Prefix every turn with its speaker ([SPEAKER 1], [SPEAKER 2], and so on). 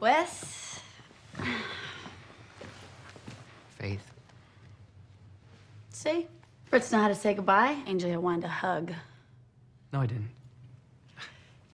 [SPEAKER 1] Wes?
[SPEAKER 2] Faith.
[SPEAKER 1] See? Fritz know how to say goodbye. Angel wanted a hug.
[SPEAKER 2] No, I didn't.